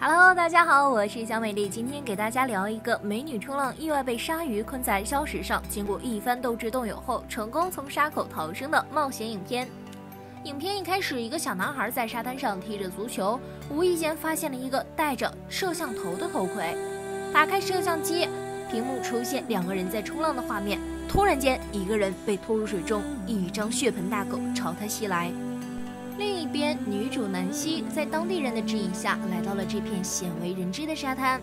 Hello，大家好，我是小美丽，今天给大家聊一个美女冲浪意外被鲨鱼困在礁石上，经过一番斗智斗勇后，成功从沙口逃生的冒险影片。影片一开始，一个小男孩在沙滩上踢着足球，无意间发现了一个带着摄像头的头盔，打开摄像机，屏幕出现两个人在冲浪的画面，突然间，一个人被拖入水中，一张血盆大口朝他袭来。另一边，女主南希在当地人的指引下来到了这片鲜为人知的沙滩。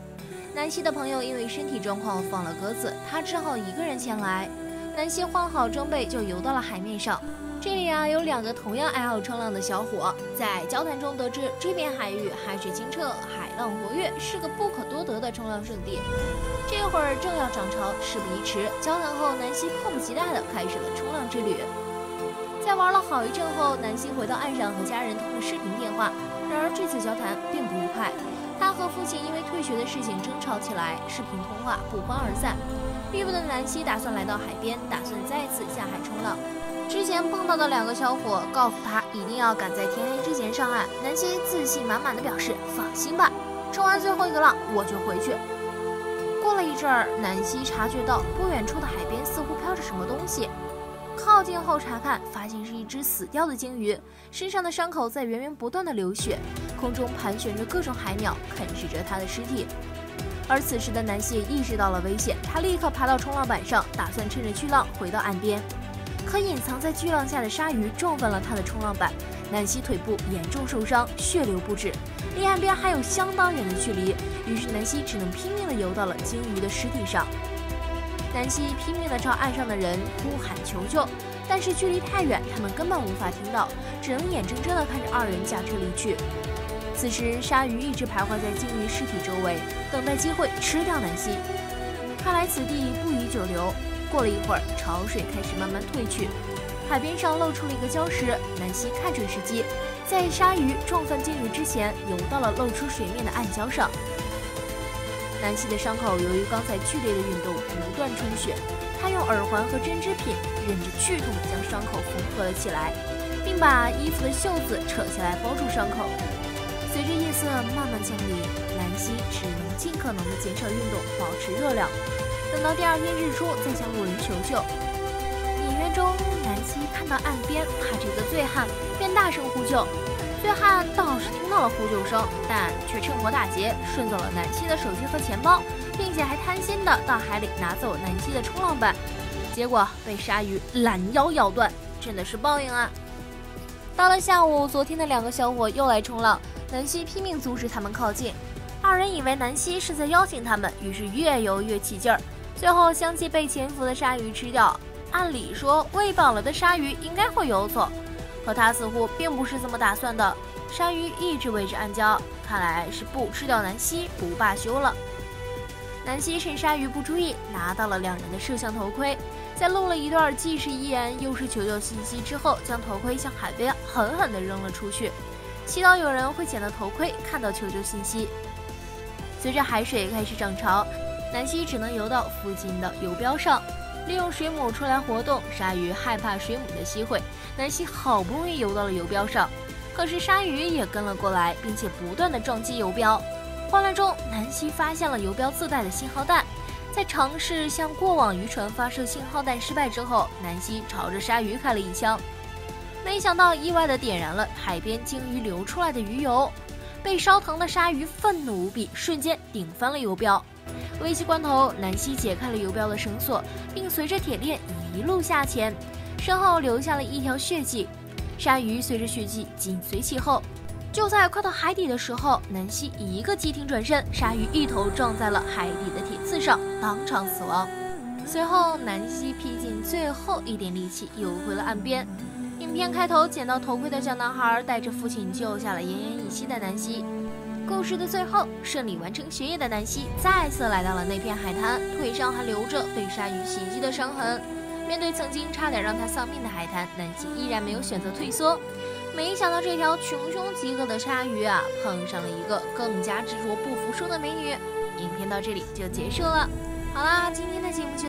南希的朋友因为身体状况放了鸽子，她只好一个人前来。南希换好装备就游到了海面上。这里啊，有两个同样爱好冲浪的小伙，在交谈中得知这片海域海水清澈，海浪活跃，是个不可多得的冲浪圣地。这会儿正要涨潮，事不宜迟，交谈后，南希迫不及待地开始了冲浪之旅。玩了好一阵后，南希回到岸上和家人通了视频电话。然而这次交谈并不愉快，他和父亲因为退学的事情争吵起来，视频通话不欢而散。郁闷的南希打算来到海边，打算再次下海冲浪。之前碰到的两个小伙告诉他一定要赶在天黑之前上岸。南希自信满满的表示：“放心吧，冲完最后一个浪我就回去。”过了一阵儿，南希察觉到不远处的海边似乎飘着什么东西。靠近后查看，发现是一只死掉的鲸鱼，身上的伤口在源源不断的流血，空中盘旋着各种海鸟，啃食着它的尸体。而此时的南希也意识到了危险，他立刻爬到冲浪板上，打算趁着巨浪回到岸边。可隐藏在巨浪下的鲨鱼撞翻了他的冲浪板，南希腿部严重受伤，血流不止，离岸边还有相当远的距离。于是南希只能拼命地游到了鲸鱼的尸体上。南希拼命地朝岸上的人呼喊求救，但是距离太远，他们根本无法听到，只能眼睁睁地看着二人驾车离去。此时，鲨鱼一直徘徊在鲸鱼尸体周围，等待机会吃掉南希。看来此地不宜久留。过了一会儿，潮水开始慢慢退去，海边上露出了一个礁石。南希看准时机，在鲨鱼撞翻鲸鱼之前，游到了露出水面的暗礁上。南希的伤口由于刚才剧烈的运动不断充血，她用耳环和针织品忍着剧痛将伤口缝合了起来，并把衣服的袖子扯下来包住伤口。随着夜色慢慢降临，南希只能尽可能的减少运动，保持热量。等到第二天日出，再向路人求救。隐约中，南希看到岸边趴着一个醉汉，便大声呼救。醉汉倒是听到了呼救声，但却趁火打劫，顺走了南希的手机和钱包，并且还贪心的到海里拿走南希的冲浪板，结果被鲨鱼拦腰咬断，真的是报应啊！到了下午，昨天的两个小伙又来冲浪，南希拼命阻止他们靠近，二人以为南希是在邀请他们，于是越游越起劲儿，最后相继被潜伏的鲨鱼吃掉。按理说，喂饱了的鲨鱼应该会游走。可他似乎并不是这么打算的。鲨鱼一直围着暗礁，看来是不吃掉南希不罢休了。南希趁鲨鱼不注意，拿到了两人的摄像头盔，在录了一段既是遗言又是求救信息之后，将头盔向海边狠狠地扔了出去，祈祷有人会捡到头盔，看到求救信息。随着海水开始涨潮，南希只能游到附近的游标上。利用水母出来活动，鲨鱼害怕水母的吸会，南希好不容易游到了游标上，可是鲨鱼也跟了过来，并且不断的撞击游标。慌乱中，南希发现了游标自带的信号弹，在尝试向过往渔船发射信号弹失败之后，南希朝着鲨鱼开了一枪，没想到意外的点燃了海边鲸鱼流出来的鱼油，被烧疼的鲨鱼愤怒无比，瞬间顶翻了游标。危急关头，南希解开了游标的绳索，并随着铁链一路下潜，身后留下了一条血迹。鲨鱼随着血迹紧随其后。就在快到海底的时候，南希一个急停转身，鲨鱼一头撞在了海底的铁刺上，当场死亡。随后，南希拼尽最后一点力气游回了岸边。影片开头捡到头盔的小男孩带着父亲救下了奄奄一息的南希。故事的最后，顺利完成学业的南希再次来到了那片海滩，腿上还留着被鲨鱼袭击的伤痕。面对曾经差点让他丧命的海滩，南希依然没有选择退缩。没想到这条穷凶极恶的鲨鱼啊，碰上了一个更加执着不服输的美女。影片到这里就结束了。好啦，今天的节目就。